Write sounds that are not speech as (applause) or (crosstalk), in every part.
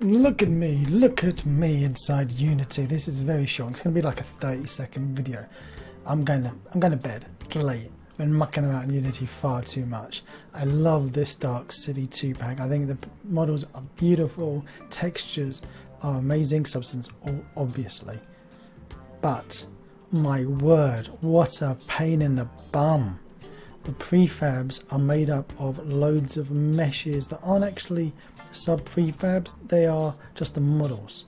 Look at me, look at me inside Unity. This is very short. It's going to be like a 30 second video. I'm going to I'm going to bed. It's late. I've been mucking around in Unity far too much. I love this Dark City 2 pack. I think the models are beautiful, textures are amazing, substance obviously. But my word, what a pain in the bum. The prefabs are made up of loads of meshes that aren't actually sub prefabs, they are just the models.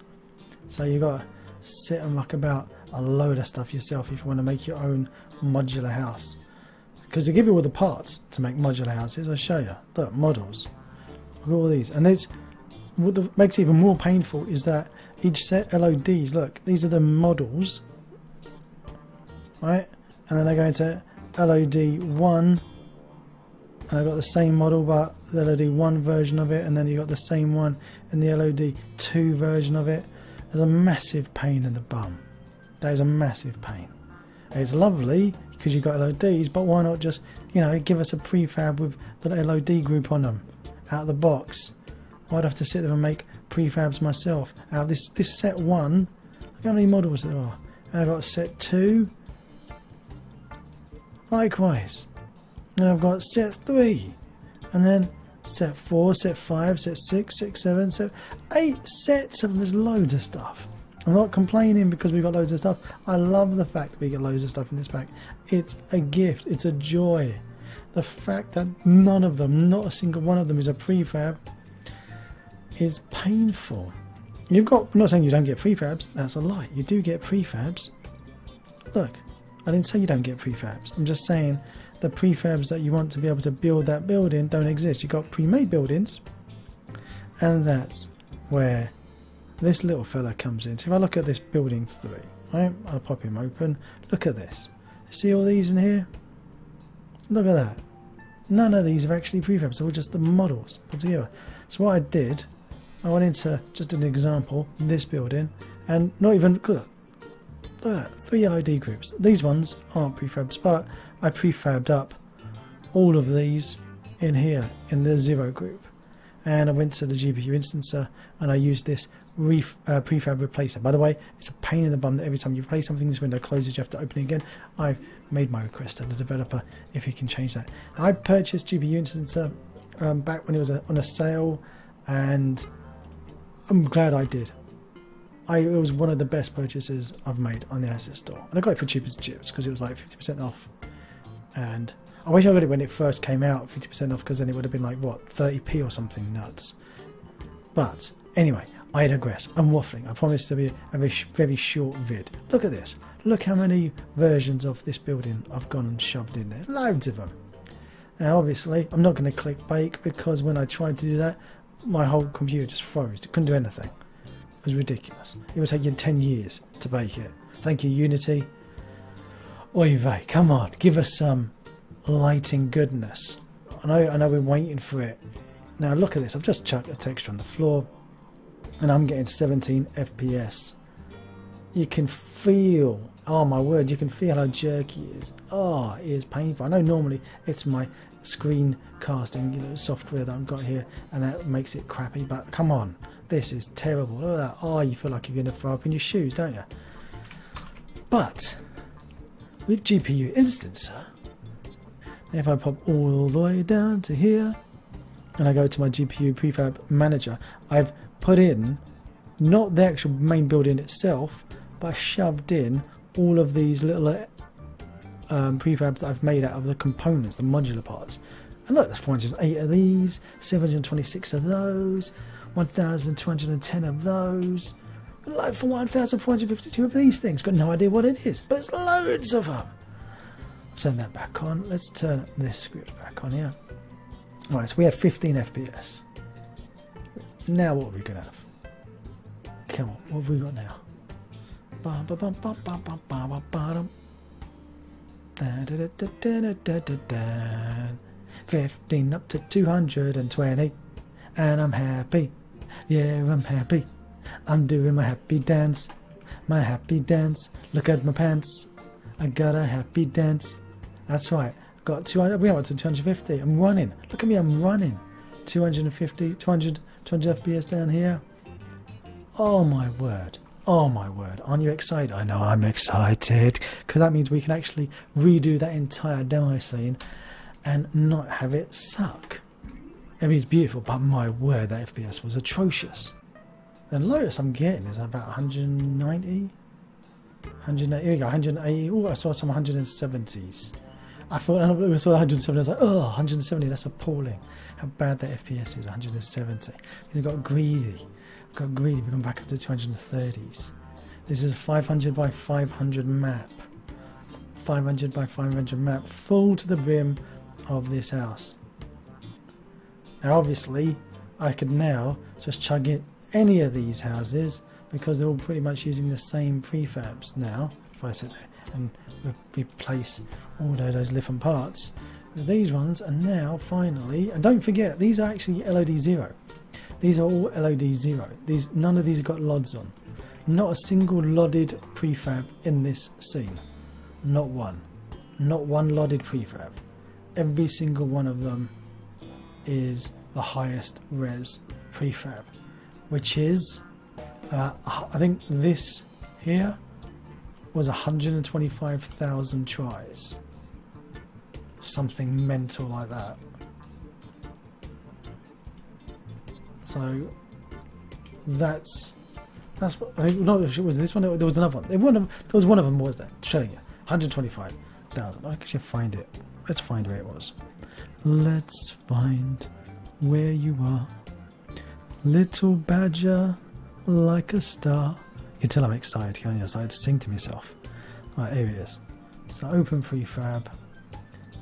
So you've got to sit and muck about a load of stuff yourself if you want to make your own modular house. Because they give you all the parts to make modular houses. I'll show you. Look, models. Look at all these. And it's, what makes it even more painful is that each set LODs, look, these are the models. Right? And then I go into LOD1 and I've got the same model but the LOD1 version of it and then you got the same one in the LOD2 version of it. There's a massive pain in the bum. That is a massive pain. It's lovely because you've got LODs but why not just, you know, give us a prefab with the LOD group on them out of the box. I'd have to sit there and make prefabs myself. Out this, this set 1, look how many models there are. And I've got set 2. Likewise. And I've got set 3. And then set 4, set 5, set 6, set 7, set 8 sets of. There's loads of stuff. I'm not complaining because we've got loads of stuff. I love the fact that we get loads of stuff in this pack. It's a gift. It's a joy. The fact that none of them, not a single one of them is a prefab is painful. You've got, I'm not saying you don't get prefabs, that's a lie. You do get prefabs. Look, I didn't say you don't get prefabs. I'm just saying the prefabs that you want to be able to build that building don't exist. You've got pre-made buildings, and that's where this little fella comes in. So if I look at this building three, right, I'll pop him open. Look at this. See all these in here? Look at that. None of these are actually prefabs, they're all just the models put together. So what I did, I went into just an example, this building, and not even, look, that, three LOD groups. These ones aren't prefabs, but I prefabbed up all of these in here in the zero group and I went to the GPU instancer and I used this ref, uh, prefab replacer. By the way, it's a pain in the bum that every time you replace something, this window closes, you have to open it again. I've made my request to the developer if he can change that. I purchased GPU instancer um, back when it was a, on a sale and I'm glad I did. I, it was one of the best purchases I've made on the Asset Store. And I got it for cheap as chips because it was like 50% off and I wish I got it when it first came out, 50% off, because then it would have been like, what, 30p or something nuts. But, anyway, I digress. I'm waffling. I promise to be a very, very short vid. Look at this. Look how many versions of this building I've gone and shoved in there. Loads of them. Now, obviously, I'm not going to click bake because when I tried to do that, my whole computer just froze. It couldn't do anything. It was ridiculous. It was taking 10 years to bake it. Thank you, Unity. Oy vey, come on, give us some lighting goodness. I know, I know we're waiting for it. Now look at this, I've just chucked a texture on the floor and I'm getting 17 FPS. You can feel, oh my word, you can feel how jerky it is. Oh, it is painful. I know normally it's my screen casting you know, software that I've got here and that makes it crappy, but come on, this is terrible. Look at that. Oh, you feel like you're going to throw up in your shoes, don't you? But with GPU instancer, if I pop all the way down to here and I go to my GPU prefab manager, I've put in not the actual main building itself, but I shoved in all of these little um, prefabs that I've made out of the components, the modular parts. And look, there's 408 of these, 726 of those, 1210 of those, like for 1,452 of these things. Got no idea what it is, but it's loads of them. Turn that back on. Let's turn this script back on here. Alright, so we had 15 FPS. Now what are we to have? Come on, what have we got now? 15 up to 220 and I'm happy. Yeah, I'm happy. I'm doing my happy dance. My happy dance. Look at my pants. I got a happy dance. That's right. Got 200. We got to 250. I'm running. Look at me. I'm running. 250, 200, 200 FPS down here. Oh my word. Oh my word. Aren't you excited? I know I'm excited. Because that means we can actually redo that entire demo scene and not have it suck. I mean, it's beautiful, but my word, that FPS was atrocious. The lowest I'm getting is about 190. 180, here we go, 180. Oh, I saw some 170s. I thought I saw 170. I was like, oh, 170. That's appalling. How bad that FPS is. 170. He's got greedy. Got greedy. We've gone back up to 230s. This is a 500 by 500 map. 500 by 500 map, full to the brim of this house. Now, obviously, I could now just chug in any of these houses because they're all pretty much using the same prefabs now. If I sit there and re replace all those lithium parts these ones, are now finally, and don't forget, these are actually LOD zero. These are all LOD zero. These none of these have got LODs on. Not a single lodded prefab in this scene. Not one. Not one lodded prefab. Every single one of them is the highest res prefab, which is, uh, I think this here was 125,000 tris. Something mental like that. So that's that's what I mean, not it was this one. There was another one. There, one of, there was one of them was that showing you 125,000. I can find it. Let's find where it was. Let's find where you are, little badger, like a star. You can tell I'm excited. Can't you? I had to sing to myself. Right, here it is. So open prefab.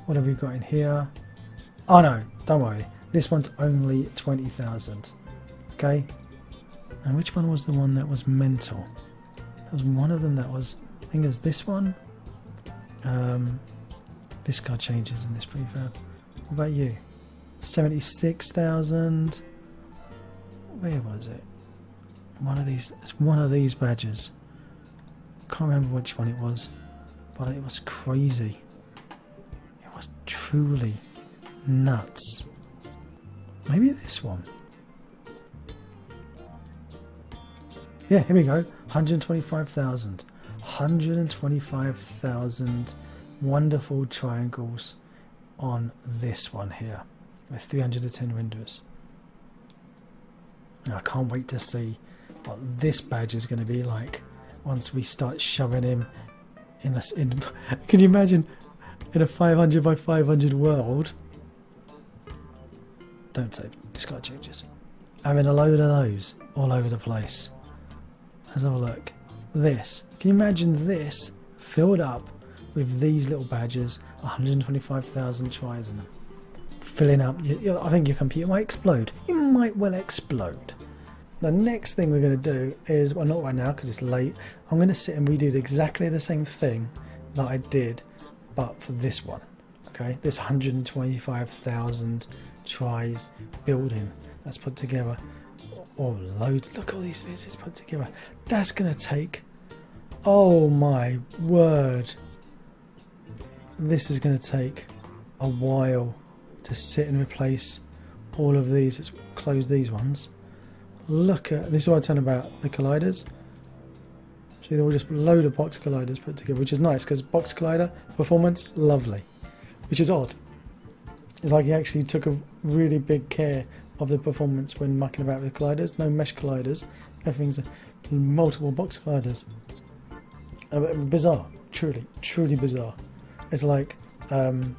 What have we got in here? Oh no, don't worry. This one's only 20,000. Okay. And which one was the one that was mental? There was one of them that was, I think it was this one. Um, this card changes in this prefab. What about you? 76,000. Where was it? One of these, it's one of these badges. Can't remember which one it was, but it was crazy. It was truly nuts. Maybe this one. Yeah, here we go. 125,000. 125,000 wonderful triangles on this one here with 310 windows. I can't wait to see what this badge is going to be like once we start shoving him in this. In, (laughs) can you imagine in a 500 by 500 world? Don't save. got changes. Having a load of those all over the place. Let's have a look. This. Can you imagine this filled up with these little badges? 125,000 tris in them filling up. I think your computer might explode. You might well explode. The next thing we're going to do is, well, not right now because it's late. I'm going to sit and redo exactly the same thing that I did, but for this one. Okay, this 125,000 tris building that's put together. Oh, loads. Look at all these it's put together. That's going to take. Oh my word. This is going to take a while to sit and replace all of these. Let's close these ones. Look at this is what I turn about the colliders. See, they're all just load of box colliders put together, which is nice because box collider performance, lovely. Which is odd. It's like he actually took a really big care of the performance when mucking about with colliders. No mesh colliders. Everything's multiple box colliders. Uh, bizarre. Truly, truly bizarre. It's like um,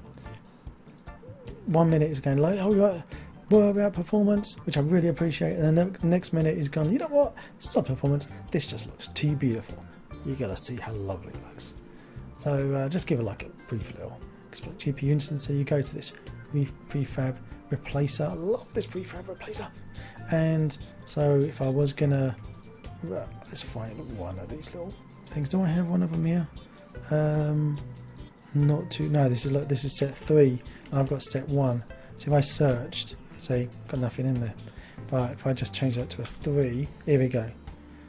one minute is going like, oh, we got about performance, which I really appreciate, and then the next minute is gone, you know what, sub performance, this just looks too beautiful. You gotta see how lovely it looks. So uh, just give it like a brief little GPU instance. So you go to this prefab replacer. I love this prefab replacer. And so if I was gonna, let's find one of these little things. Do I have one of them here? Um, not too. No, this is look. This is set three, and I've got set one. So if I searched, say, got nothing in there. But if I just change that to a three, here we go.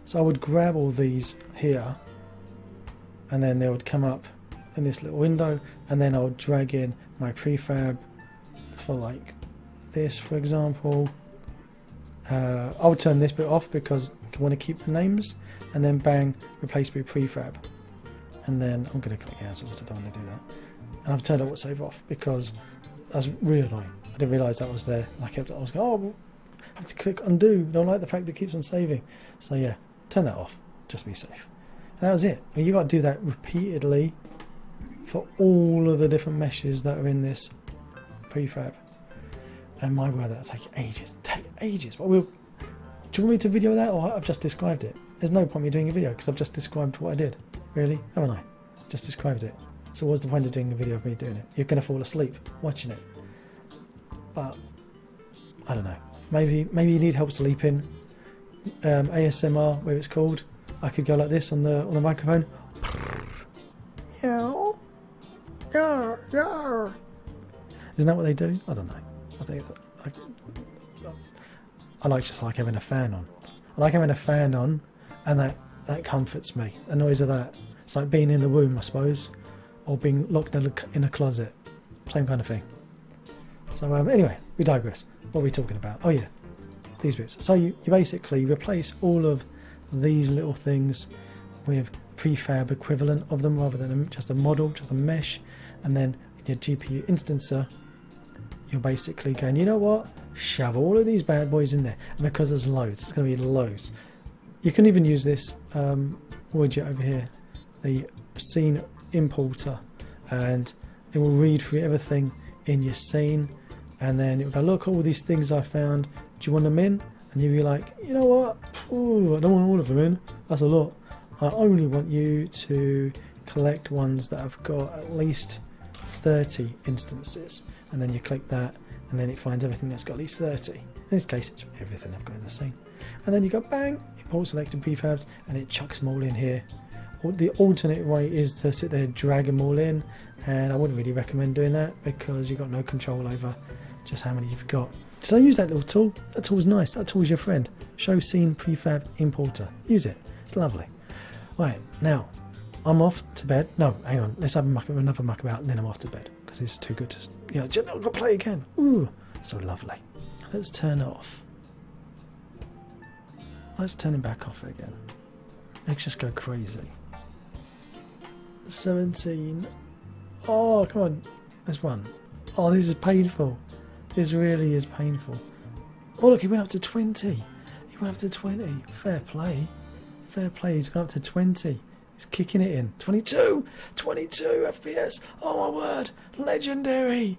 So I would grab all these here, and then they would come up in this little window, and then I would drag in my prefab for like this, for example, uh, I'll turn this bit off because I want to keep the names and then bang replace with prefab and then I'm going to click cancel because I don't want to do that. And I've turned autosave off because that's really annoying. I didn't realise that was there. I kept I was going oh I have to click undo. I don't like the fact that it keeps on saving. So yeah turn that off. Just be safe. And that was it. I mean, you got to do that repeatedly for all of the different meshes that are in this prefab. And my word that'll take ages. Take ages. But we'll do you want me to video that or I've just described it? There's no point me doing a video because I've just described what I did really? Haven't I? Just described it. So what's the point of doing a video of me doing it? You're going to fall asleep watching it. But I don't know. Maybe maybe you need help sleeping. Um, ASMR where it's called. I could go like this on the on the microphone. (laughs) Yeah. Yeah yeah. Isn't that what they do? I don't know. I think I, I like just like having a fan on. I like having a fan on, and that that comforts me. The noise of that. It's like being in the womb, I suppose, or being locked in a, closet. Same kind of thing. So um, anyway, we digress. What are we talking about? Oh yeah, these bits. So you, you basically replace all of these little things with prefab equivalent of them rather than just a model, just a mesh, and then in your GPU instancer you're basically going, you know what? Shove all of these bad boys in there. And because there's loads, it's going to be loads. You can even use this um, widget over here, the scene importer, and it will read through everything in your scene. And then it will go, look, all these things I found. Do you want them in? And you'll be like, you know what? Ooh, I don't want all of them in. That's a lot. I only want you to collect ones that have got at least 30 instances and then you click that and then it finds everything that's got at least 30 in this case it's everything I've got in the scene and then you go bang import selected prefabs and it chucks them all in here. The alternate way is to sit there drag them all in and I wouldn't really recommend doing that because you've got no control over just how many you've got. So use that little tool. That tool's nice. That tool's your friend. Show scene prefab importer. Use it. It's lovely. Right now I'm off to bed. No hang on. Let's have another muck about and then I'm off to bed because it's too good to. You know, I've got to play again. Ooh, so lovely. Let's turn it off. Let's turn it back off again. Let's just go crazy. 17. Oh, come on. Let's run. Oh, this is painful. This really is painful. Oh, look, he went up to 20. He went up to 20. Fair play. Fair play. He's gone up to 20. He's kicking it in. 22! 22 FPS! Oh my word! Legendary!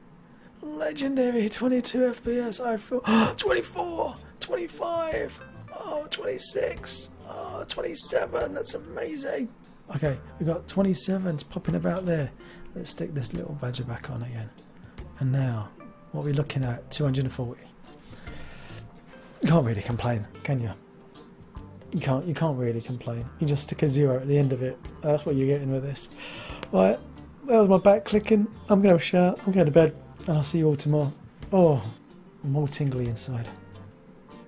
Legendary! 22 FPS! I feel. (gasps) 24! 25! Oh, 26! Oh, 27! That's amazing! Okay, we've got 27 it's popping about there. Let's stick this little badger back on again. And now, what are we looking at? 240. You can't really complain, can you? you can't you can't really complain. You just stick a zero at the end of it. That's what you're getting with this. Right, that was my back clicking. I'm gonna a shower. I'm going to bed, and I'll see you all tomorrow. Oh, I'm all tingly inside.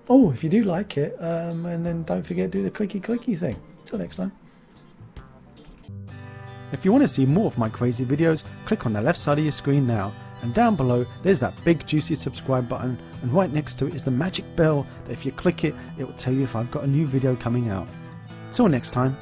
Oh, if you do like it, um, and then don't forget to do the clicky clicky thing. Till next time. If you want to see more of my crazy videos, click on the left side of your screen now and down below there's that big juicy subscribe button and right next to it is the magic bell that if you click it it will tell you if I've got a new video coming out. Till next time.